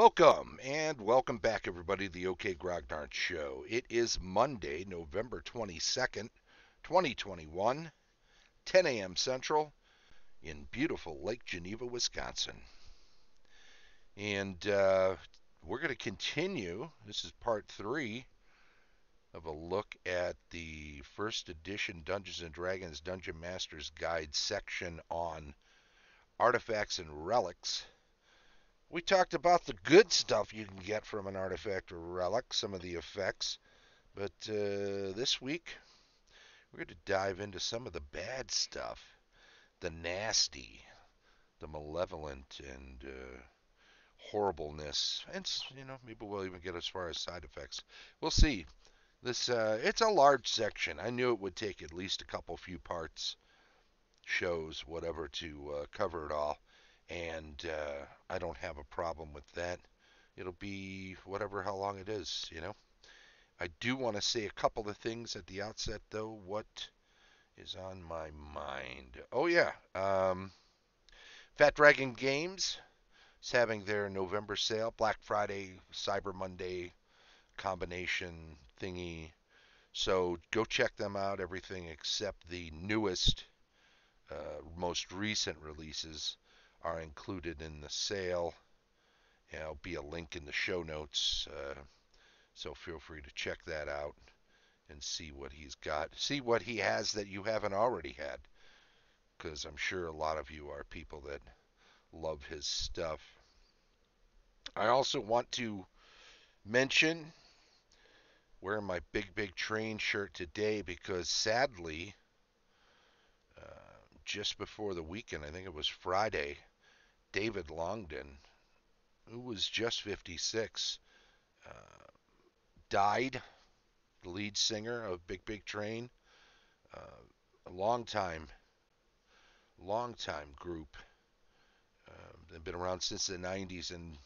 Welcome and welcome back, everybody, to the OK Grognard Show. It is Monday, November 22nd, 2021, 10 a.m. Central in beautiful Lake Geneva, Wisconsin. And uh, we're going to continue. This is part three of a look at the first edition Dungeons and Dragons Dungeon Master's Guide section on artifacts and relics. We talked about the good stuff you can get from an artifact or relic, some of the effects, but uh, this week we're going to dive into some of the bad stuff, the nasty, the malevolent, and uh, horribleness, and you know maybe we'll even get as far as side effects. We'll see. This uh, it's a large section. I knew it would take at least a couple few parts, shows, whatever, to uh, cover it all, and uh, I don't have a problem with that. It'll be whatever how long it is, you know. I do want to say a couple of things at the outset, though. What is on my mind? Oh yeah, um, Fat Dragon Games is having their November sale, Black Friday, Cyber Monday combination thingy. So go check them out. Everything except the newest, uh, most recent releases are included in the sale. And there'll be a link in the show notes. Uh, so feel free to check that out and see what he's got. See what he has that you haven't already had. Because I'm sure a lot of you are people that love his stuff. I also want to mention wearing my big big train shirt today because sadly uh, just before the weekend i think it was friday david longdon who was just 56 uh, died the lead singer of big big train uh, a long time long time group uh, they've been around since the 90s and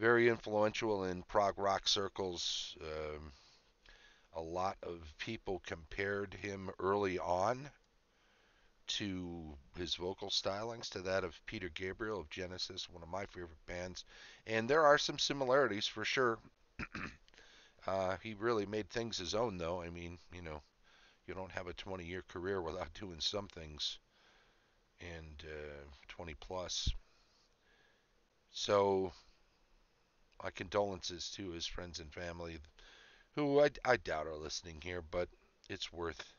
very influential in prog rock circles. Um, a lot of people compared him early on to his vocal stylings to that of Peter Gabriel of Genesis, one of my favorite bands. And there are some similarities for sure. uh, he really made things his own, though. I mean, you know, you don't have a 20 year career without doing some things, and uh, 20 plus. So my condolences to his friends and family, who I, I doubt are listening here, but it's worth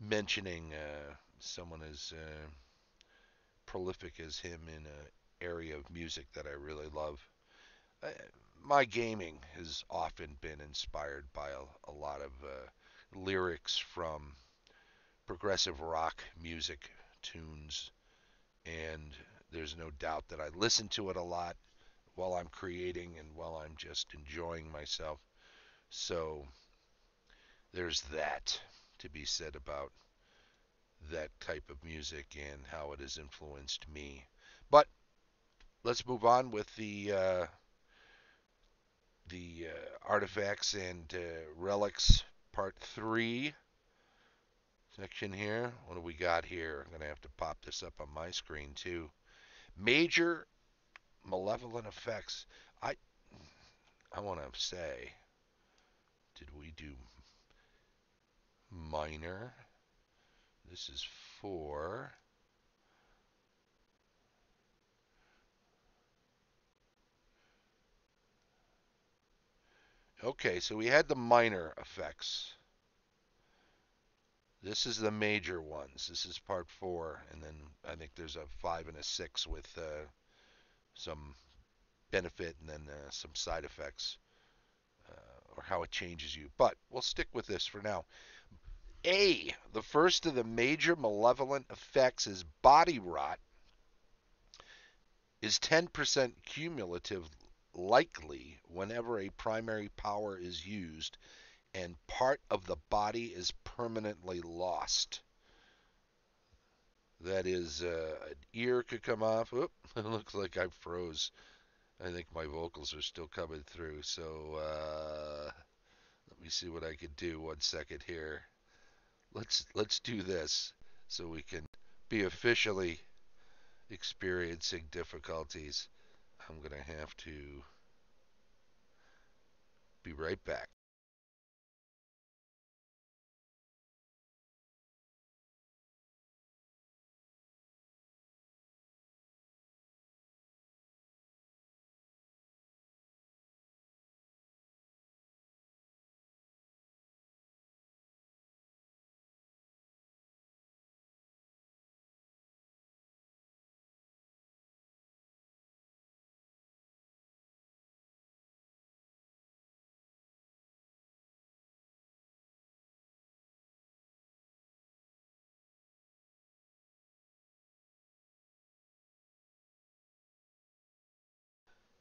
mentioning uh, someone as uh, prolific as him in an area of music that I really love. Uh, my gaming has often been inspired by a, a lot of uh, lyrics from progressive rock music tunes, and there's no doubt that I listen to it a lot while I'm creating and while I'm just enjoying myself. So there's that to be said about that type of music and how it has influenced me. But let's move on with the uh, the uh, artifacts and uh, relics part three section here. What do we got here? I'm gonna have to pop this up on my screen too. Major malevolent effects. I I want to say, did we do minor? This is four. Okay, so we had the minor effects. This is the major ones. This is part four, and then I think there's a five and a six with uh, some benefit and then uh, some side effects uh, or how it changes you. But we'll stick with this for now. A, the first of the major malevolent effects is body rot, is 10% cumulative likely whenever a primary power is used and part of the body is permanently lost. That is, uh, an ear could come off. Oop, it looks like I froze. I think my vocals are still coming through. So uh, let me see what I can do. One second here. Let's let's do this so we can be officially experiencing difficulties. I'm going to have to be right back.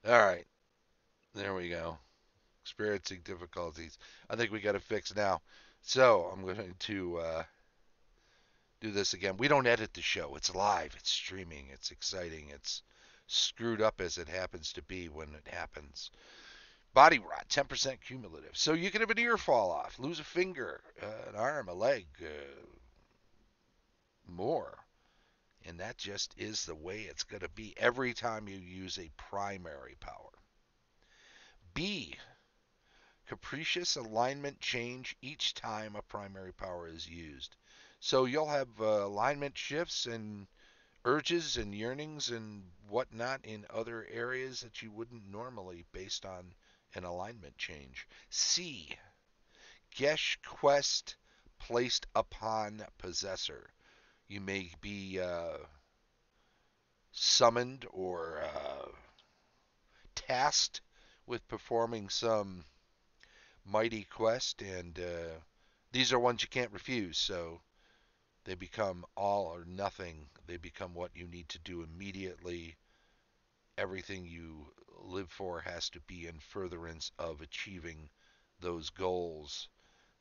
All right. There we go. Experiencing difficulties. I think we got to fix now. So I'm going to uh, do this again. We don't edit the show. It's live. It's streaming. It's exciting. It's screwed up as it happens to be when it happens. Body rot, 10% cumulative. So you can have an ear fall off, lose a finger, uh, an arm, a leg, uh, more. And that just is the way it's going to be every time you use a primary power. B, capricious alignment change each time a primary power is used. So you'll have uh, alignment shifts and urges and yearnings and whatnot in other areas that you wouldn't normally based on an alignment change. C, Geas quest placed upon possessor you may be uh, summoned or uh, tasked with performing some mighty quest, and uh, these are ones you can't refuse. So they become all or nothing. They become what you need to do immediately. Everything you live for has to be in furtherance of achieving those goals.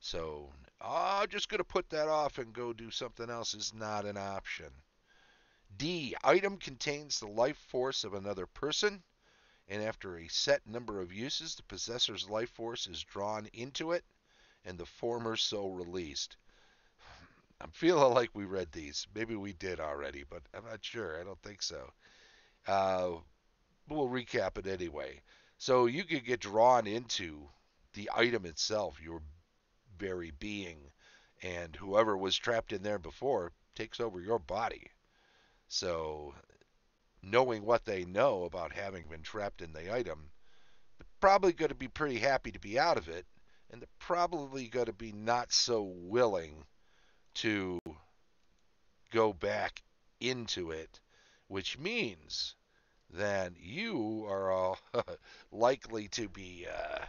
So, oh, just going to put that off and go do something else is not an option. D. Item contains the life force of another person, and after a set number of uses, the possessor's life force is drawn into it, and the former soul released. I'm feeling like we read these. Maybe we did already, but I'm not sure. I don't think so. Uh, we'll recap it anyway. So you could get drawn into the item itself, your very being, and whoever was trapped in there before takes over your body. So, knowing what they know about having been trapped in the item, they're probably going to be pretty happy to be out of it, and they're probably going to be not so willing to go back into it, which means that you are all likely to be uh,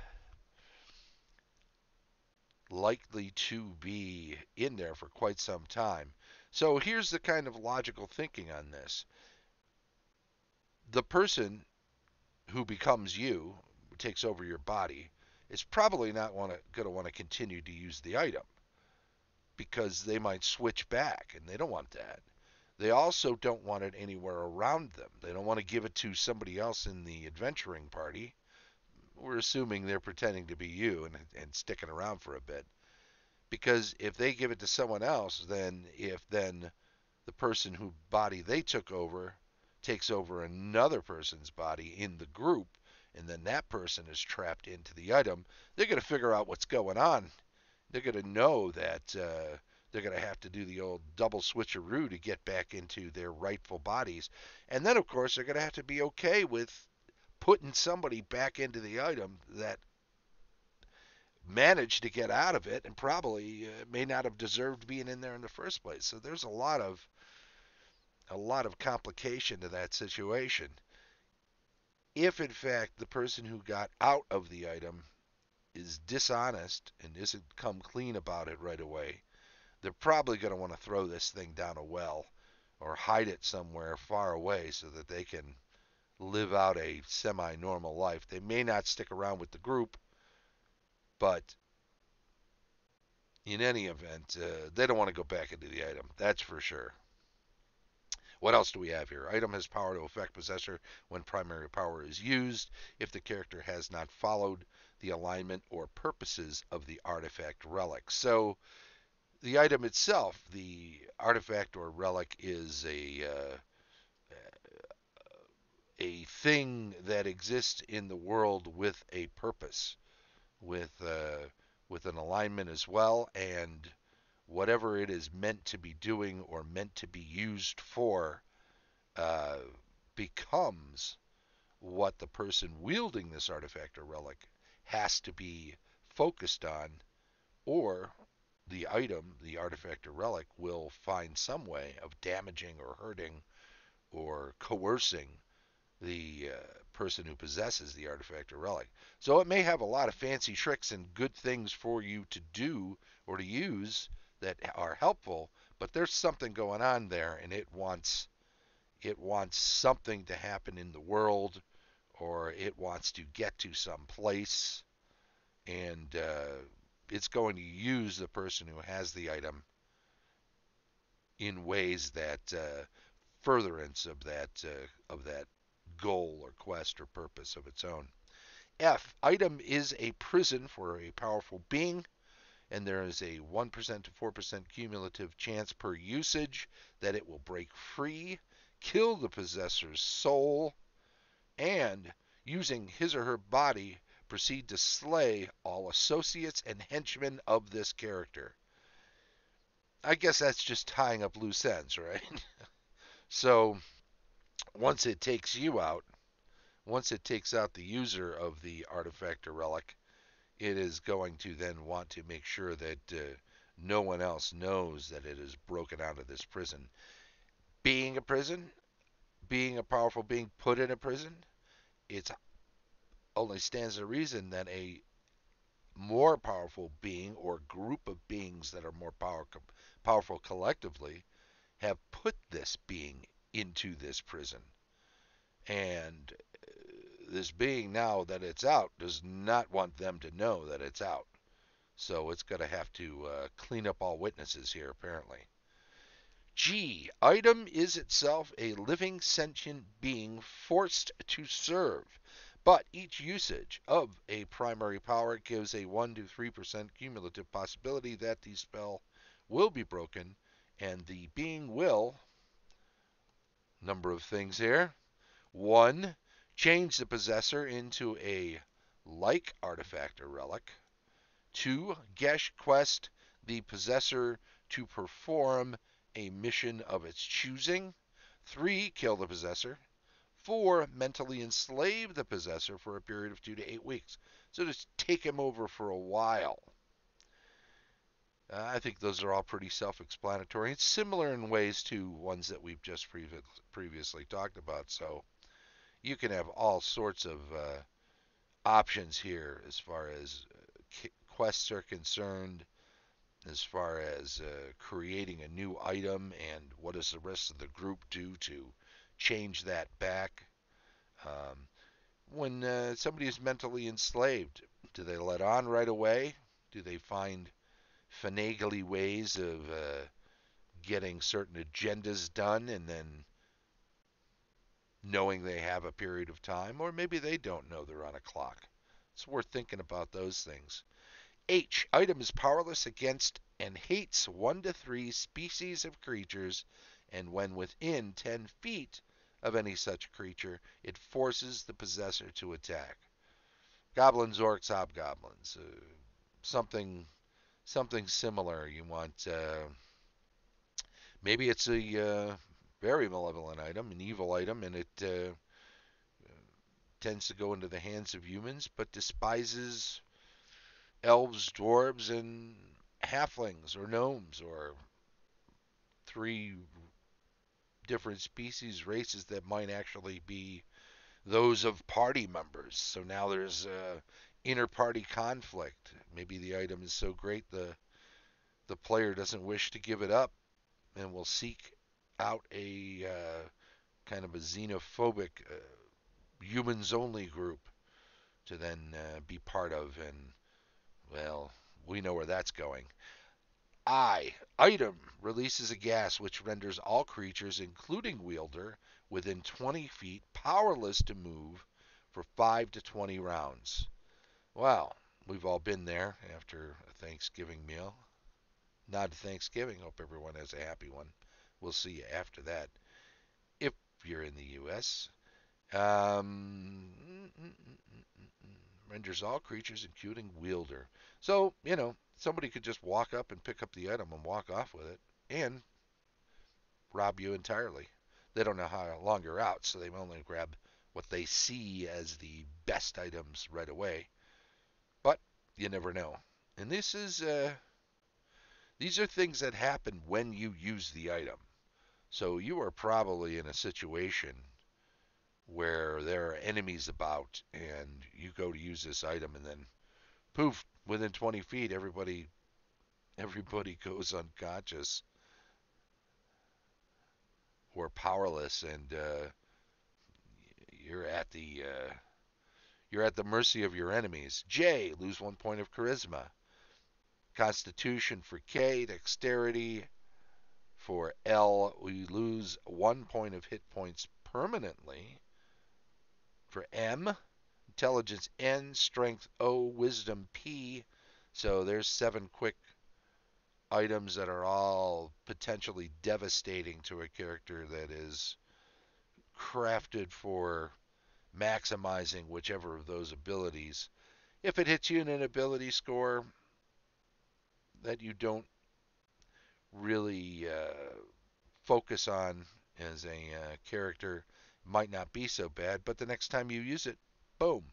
likely to be in there for quite some time. So here's the kind of logical thinking on this. The person who becomes you, takes over your body, is probably not going to want to continue to use the item because they might switch back and they don't want that. They also don't want it anywhere around them. They don't want to give it to somebody else in the adventuring party we're assuming they're pretending to be you and, and sticking around for a bit. Because if they give it to someone else, then if then the person whose body they took over takes over another person's body in the group, and then that person is trapped into the item, they're going to figure out what's going on. They're going to know that uh, they're going to have to do the old double switcheroo to get back into their rightful bodies. And then, of course, they're going to have to be okay with putting somebody back into the item that managed to get out of it and probably uh, may not have deserved being in there in the first place. So there's a lot of a lot of complication to that situation. If in fact the person who got out of the item is dishonest and isn't come clean about it right away, they're probably going to want to throw this thing down a well or hide it somewhere far away so that they can live out a semi normal life. They may not stick around with the group, but in any event, uh, they don't want to go back into the item. That's for sure. What else do we have here? Item has power to affect possessor when primary power is used if the character has not followed the alignment or purposes of the artifact relic. So the item itself, the artifact or relic, is a uh, a thing that exists in the world with a purpose, with uh, with an alignment as well, and whatever it is meant to be doing or meant to be used for uh, becomes what the person wielding this artifact or relic has to be focused on, or the item, the artifact or relic, will find some way of damaging or hurting or coercing the uh, person who possesses the artifact or relic. So it may have a lot of fancy tricks and good things for you to do or to use that are helpful, but there's something going on there and it wants it wants something to happen in the world or it wants to get to some place and uh, it's going to use the person who has the item in ways that uh, furtherance of that uh, of that goal or quest or purpose of its own. F item is a prison for a powerful being and there is a 1% to 4% cumulative chance per usage that it will break free, kill the possessor's soul, and using his or her body proceed to slay all associates and henchmen of this character. I guess that's just tying up loose ends, right? so once it takes you out, once it takes out the user of the artifact or relic, it is going to then want to make sure that uh, no one else knows that it is broken out of this prison. Being a prison, being a powerful being put in a prison, it's only stands to reason that a more powerful being or group of beings that are more power, powerful collectively have put this being into this prison. And this being now that it's out does not want them to know that it's out. So it's going to have to uh, clean up all witnesses here, apparently. G. Item is itself a living sentient being forced to serve, but each usage of a primary power gives a 1 to 3% cumulative possibility that the spell will be broken, and the being will. Number of things here. 1 Change the possessor into a like artifact or relic. 2. Geas quest the possessor to perform a mission of its choosing. 3. Kill the possessor. 4. Mentally enslave the possessor for a period of 2 to 8 weeks. So just take him over for a while. Uh, I think those are all pretty self explanatory. It's similar in ways to ones that we've just previ- previously talked about. So you can have all sorts of uh, options here as far as uh, quests are concerned, as far as uh, creating a new item and what does the rest of the group do to change that back. Um, when uh, somebody is mentally enslaved, do they let on right away? Do they find finagly ways of uh, getting certain agendas done and then knowing they have a period of time, or maybe they don't know they're on a clock. It's worth thinking about those things. H. Item is powerless against and hates 1 to 3 species of creatures, and when within 10 feet of any such creature, it forces the possessor to attack. Goblins, orcs, hobgoblins. Uh, something something similar. You want uh, maybe it's a uh, very malevolent item, an evil item, and it uh, tends to go into the hands of humans, but despises elves, dwarves, and halflings or gnomes or three different species, races that might actually be those of party members. So now there's uh, inter-party conflict. Maybe the item is so great the the player doesn't wish to give it up and will seek out a uh, kind of a xenophobic uh, humans only group to then uh, be part of, and well, we know where that's going. I, item, releases a gas which renders all creatures, including wielder, within 20 feet powerless to move for 5 to 20 rounds. Well, we've all been there after a Thanksgiving meal. Not Thanksgiving. Hope everyone has a happy one. We'll see you after that. If you're in the U.S., Um, renders all creatures, including wielder. So, you know, somebody could just walk up and pick up the item and walk off with it and rob you entirely. They don't know how long you're out, so they only grab what they see as the best items right away. You never know. And this is uh, these are things that happen when you use the item. So you are probably in a situation where there are enemies about and you go to use this item and then poof within 20 feet everybody everybody goes unconscious or powerless and uh, you're at the uh, you're at the mercy of your enemies. J, lose one point of charisma. Constitution for K, dexterity for L, we lose one point of hit points permanently. For M, intelligence N, strength O, wisdom P. So there's seven quick items that are all potentially devastating to a character that is crafted for maximizing whichever of those abilities. If it hits you in an ability score that you don't really uh, focus on as a uh, character, might not be so bad, but the next time you use it, boom.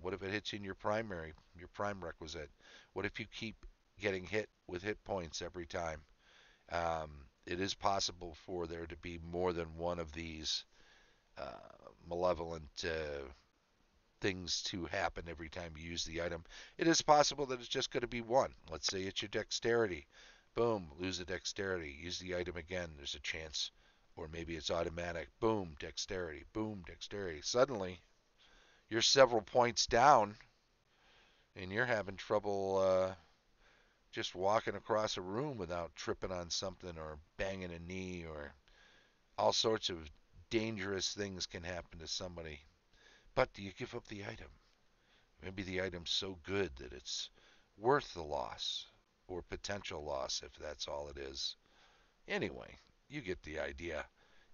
What if it hits you in your primary, your prime requisite? What if you keep getting hit with hit points every time? Um, it is possible for there to be more than one of these uh, malevolent uh, things to happen every time you use the item. It is possible that it's just going to be one. Let's say it's your dexterity. Boom, lose the dexterity. Use the item again. There's a chance. Or maybe it's automatic. Boom, dexterity. Boom, dexterity. Suddenly, you're several points down and you're having trouble uh, just walking across a room without tripping on something or banging a knee or all sorts of dangerous things can happen to somebody. But do you give up the item? Maybe the item's so good that it's worth the loss or potential loss if that's all it is. Anyway, you get the idea.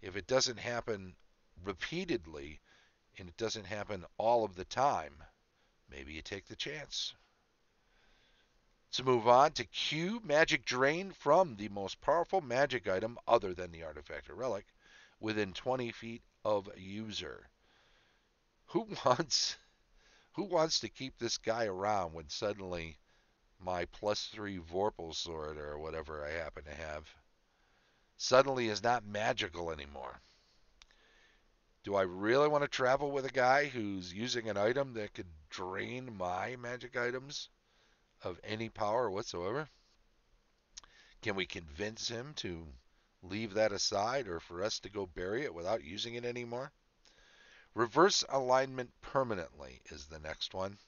If it doesn't happen repeatedly and it doesn't happen all of the time, maybe you take the chance. Let's move on to Q Magic Drain from the most powerful magic item other than the artifact or relic within 20 feet of a user. Who wants who wants to keep this guy around when suddenly my plus three Vorpal sword or whatever I happen to have suddenly is not magical anymore? Do I really want to travel with a guy who's using an item that could drain my magic items of any power whatsoever? Can we convince him to leave that aside or for us to go bury it without using it anymore. Reverse alignment permanently is the next one.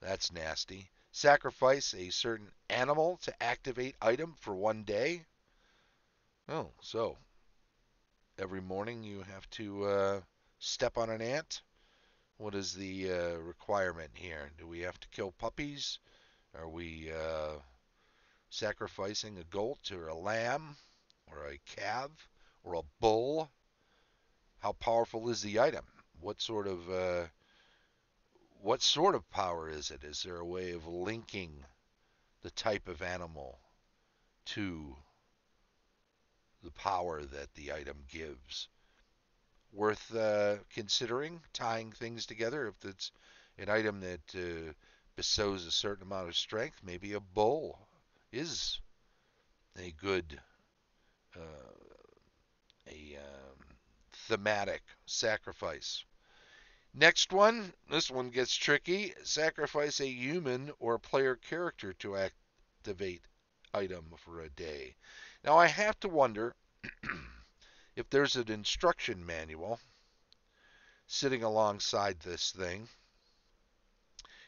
That's nasty. Sacrifice a certain animal to activate item for one day. Oh, so every morning you have to uh, step on an ant. What is the uh, requirement here? Do we have to kill puppies? Are we uh, sacrificing a goat or a lamb? Or a calf or a bull? How powerful is the item? What sort of uh, what sort of power is it? Is there a way of linking the type of animal to the power that the item gives? Worth uh, considering tying things together. If it's an item that uh, bestows a certain amount of strength, maybe a bull is a good a um, thematic sacrifice. Next one, this one gets tricky. Sacrifice a human or player character to activate item for a day. Now I have to wonder if there's an instruction manual sitting alongside this thing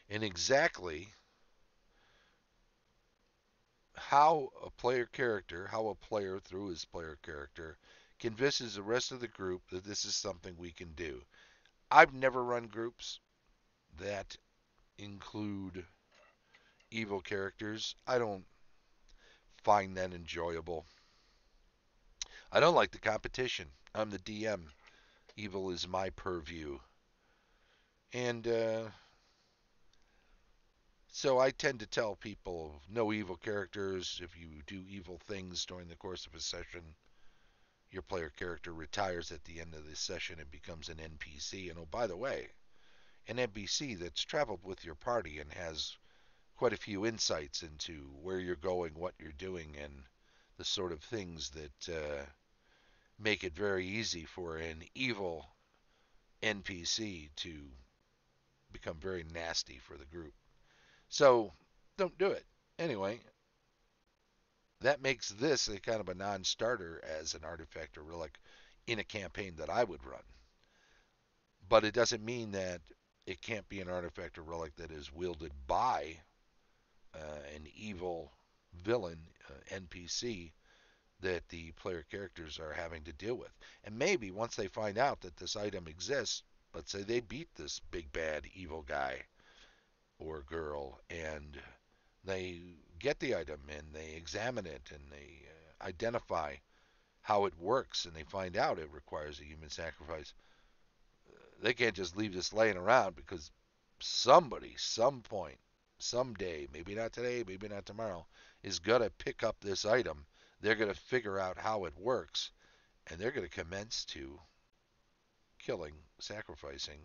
and exactly how a player character, how a player through his player character convinces the rest of the group that this is something we can do. I've never run groups that include evil characters. I don't find that enjoyable. I don't like the competition. I'm the DM. Evil is my purview. And uh, so I tend to tell people no evil characters. If you do evil things during the course of a session, your player character retires at the end of the session and becomes an NPC. And oh, by the way, an NPC that's traveled with your party and has quite a few insights into where you're going, what you're doing, and the sort of things that uh, make it very easy for an evil NPC to become very nasty for the group. So don't do it. Anyway, that makes this a kind of a non-starter as an artifact or relic in a campaign that I would run. But it doesn't mean that it can't be an artifact or relic that is wielded by uh, an evil villain uh, NPC that the player characters are having to deal with. And maybe once they find out that this item exists, let's say they beat this big bad evil guy or girl and they get the item and they examine it and they uh, identify how it works and they find out it requires a human sacrifice. They can't just leave this laying around because somebody, some point, someday, maybe not today, maybe not tomorrow, is going to pick up this item. They're going to figure out how it works and they're going to commence to killing, sacrificing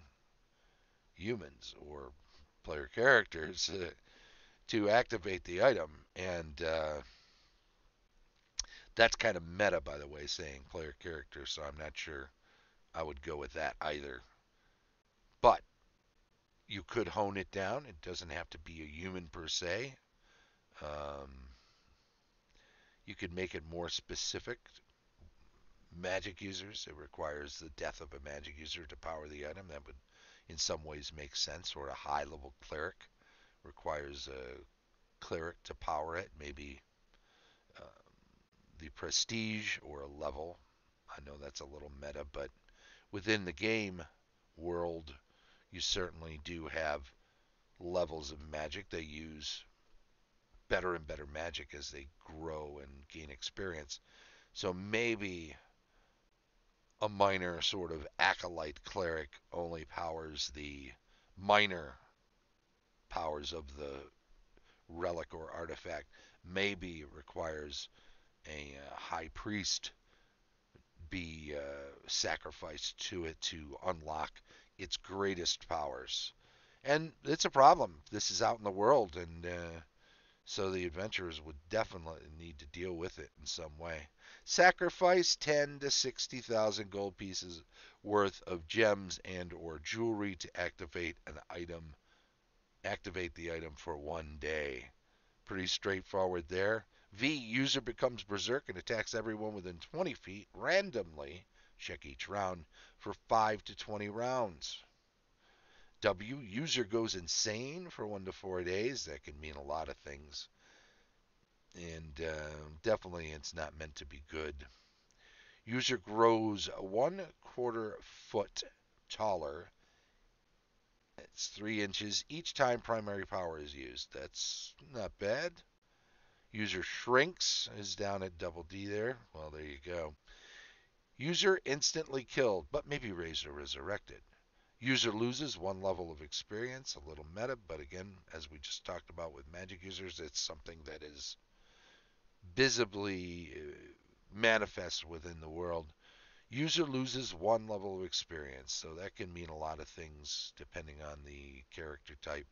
humans or player characters to activate the item. And uh, that's kind of meta, by the way, saying player character, so I'm not sure I would go with that either. But you could hone it down. It doesn't have to be a human per se. Um, you could make it more specific. Magic users, it requires the death of a magic user to power the item. That would in some ways makes sense, or a high level cleric requires a cleric to power it, maybe um, the prestige or a level. I know that's a little meta, but within the game world, you certainly do have levels of magic. They use better and better magic as they grow and gain experience. So maybe a minor sort of acolyte cleric only powers the minor powers of the relic or artifact. Maybe requires a uh, high priest be uh, sacrificed to it to unlock its greatest powers. And it's a problem. This is out in the world, and uh, so the adventurers would definitely need to deal with it in some way. Sacrifice 10 to 60,000 gold pieces worth of gems and or jewelry to activate an item. Activate the item for one day. Pretty straightforward there. V, user becomes berserk and attacks everyone within 20 feet randomly. Check each round for 5 to 20 rounds. W, user goes insane for 1 to 4 days. That can mean a lot of things and uh, definitely it's not meant to be good. User grows one quarter foot taller. It's three inches each time primary power is used. That's not bad. User shrinks is down at double D there. Well, there you go. User instantly killed, but maybe raised or resurrected. User loses one level of experience, a little meta, but again, as we just talked about with magic users, it's something that is visibly uh, manifest within the world. User loses one level of experience, so that can mean a lot of things depending on the character type,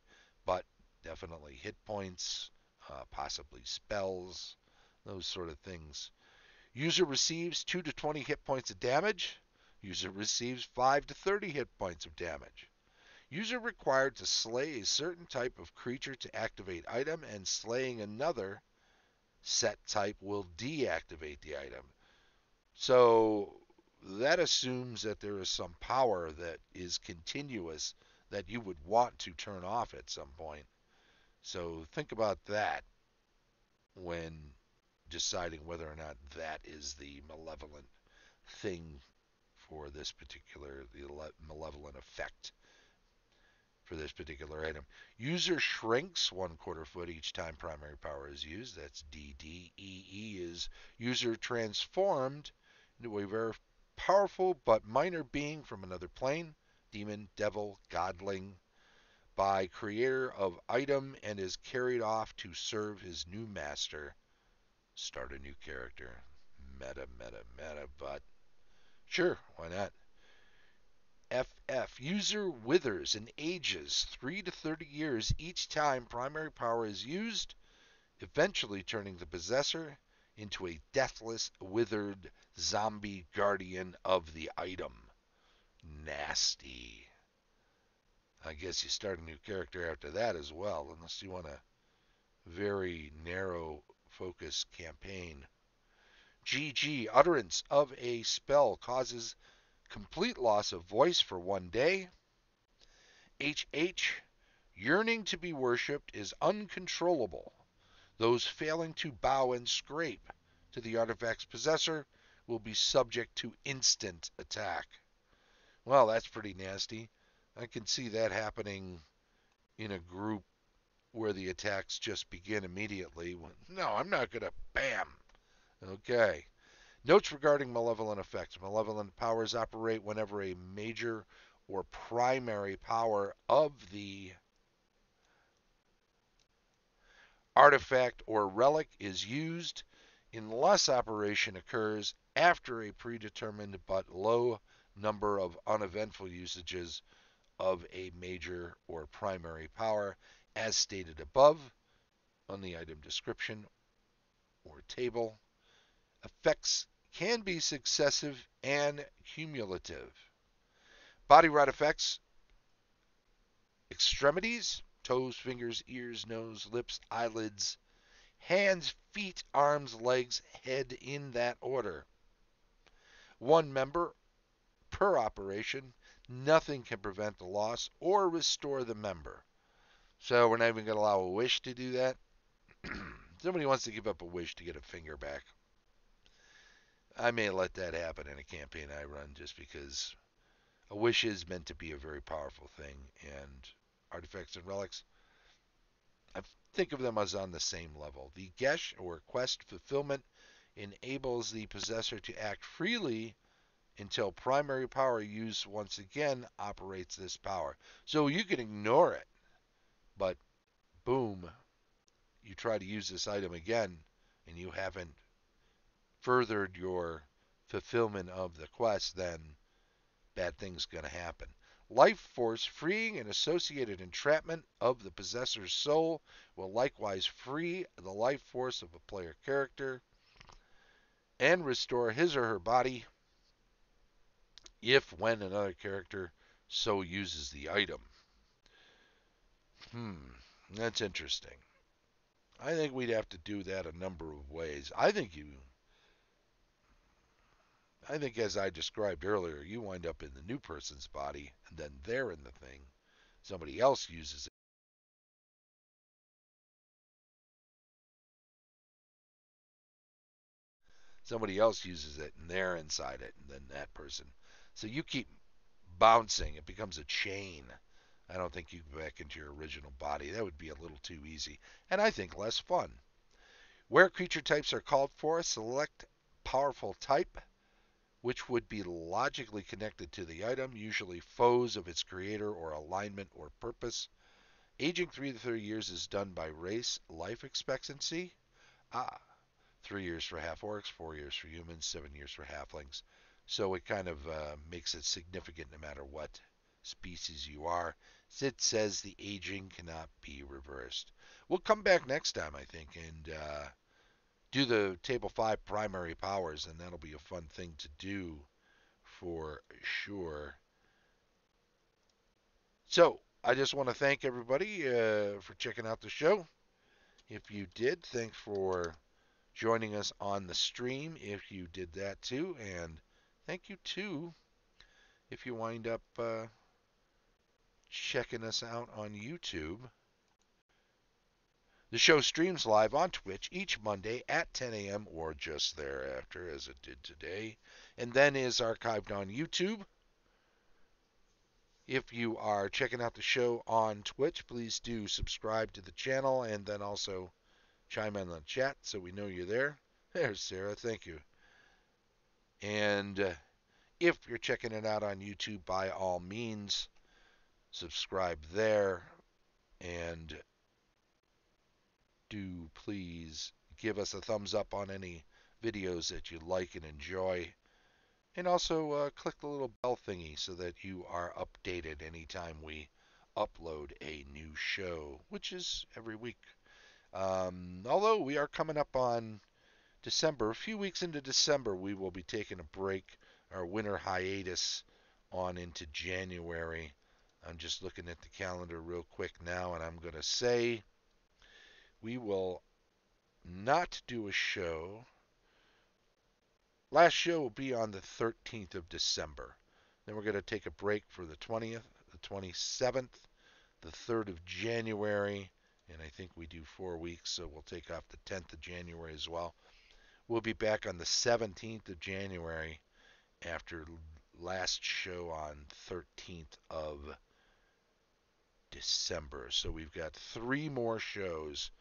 but definitely hit points, uh, possibly spells, those sort of things. User receives 2 to 20 hit points of damage. User receives 5 to 30 hit points of damage. User required to slay a certain type of creature to activate item, and slaying another set type will deactivate the item. So that assumes that there is some power that is continuous that you would want to turn off at some point. So think about that when deciding whether or not that is the malevolent thing for this particular the malevolent effect for this particular item. User shrinks one quarter foot each time primary power is used. That's DD. EE is user transformed into a very powerful but minor being from another plane, demon, devil, godling, by creator of item and is carried off to serve his new master. Start a new character. Meta, meta, meta, but sure, why not? FF. User withers and ages 3 to 30 years each time primary power is used, eventually turning the possessor into a deathless, withered zombie guardian of the item. Nasty. I guess you start a new character after that as well, unless you want a very narrow focus campaign. GG, utterance of a spell causes complete loss of voice for one day. HH, yearning to be worshipped is uncontrollable. Those failing to bow and scrape to the artifact's possessor will be subject to instant attack. Well, that's pretty nasty. I can see that happening in a group where the attacks just begin immediately. No, I'm not going to. Bam! Okay. Notes regarding malevolent effects. Malevolent powers operate whenever a major or primary power of the artifact or relic is used unless operation occurs after a predetermined but low number of uneventful usages of a major or primary power as stated above on the item description or table. Effects can be successive and cumulative. Body rot effects, extremities, toes, fingers, ears, nose, lips, eyelids, hands, feet, arms, legs, head in that order. One member per operation. Nothing can prevent the loss or restore the member. So we're not even going to allow a wish to do that. Somebody wants to give up a wish to get a finger back. I may let that happen in a campaign I run just because a wish is meant to be a very powerful thing, and artifacts and relics, I think of them as on the same level. The Geas or quest fulfillment enables the possessor to act freely until primary power use once again operates this power. So you can ignore it, but boom, you try to use this item again and you haven't furthered your fulfillment of the quest, then bad things going to happen. Life force freeing and associated entrapment of the possessor's soul will likewise free the life force of a player character and restore his or her body if when another character so uses the item. Hmm, that's interesting. I think we'd have to do that a number of ways. I think you I think, as I described earlier, you wind up in the new person's body, and then they're in the thing. Somebody else uses it. Somebody else uses it, and they're inside it, and then that person. So you keep bouncing. It becomes a chain. I don't think you go back into your original body. That would be a little too easy, and I think less fun. Where creature types are called for, select powerful type which would be logically connected to the item, usually foes of its creator or alignment or purpose. Aging 3 to 30 years is done by race life expectancy. Ah, 3 years for half orcs, 4 years for humans, 7 years for halflings. So it kind of uh, makes it significant no matter what species you are. It says the aging cannot be reversed. We'll come back next time, I think, and uh, do the table five primary powers, and that'll be a fun thing to do for sure. So, I just want to thank everybody uh, for checking out the show. If you did, thanks for joining us on the stream. If you did that too, and thank you too if you wind up uh, checking us out on YouTube. The show streams live on Twitch each Monday at 10 a.m. or just thereafter, as it did today, and then is archived on YouTube. If you are checking out the show on Twitch, please do subscribe to the channel and then also chime in the chat so we know you're there. There's Sarah, thank you. And uh, If you're checking it out on YouTube, by all means, subscribe there and do please give us a thumbs up on any videos that you like and enjoy. And also uh, click the little bell thingy so that you are updated anytime we upload a new show, which is every week. Um, although we are coming up on December, a few weeks into December, we will be taking a break, our winter hiatus, on into January. I'm just looking at the calendar real quick now, and I'm going to say we will not do a show. Last show will be on the 13th of December. Then we're going to take a break for the 20th, the 27th, the 3rd of January, and I think we do four weeks, so we'll take off the 10th of January as well. We'll be back on the 17th of January after last show on 13th of December. So we've got three more shows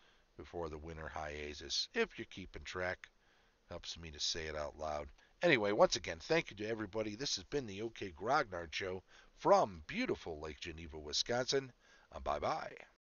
before the winter hiatus. If you're keeping track, helps me to say it out loud. Anyway, once again, thank you to everybody. This has been the OK Grognard Show from beautiful Lake Geneva, Wisconsin. Bye bye.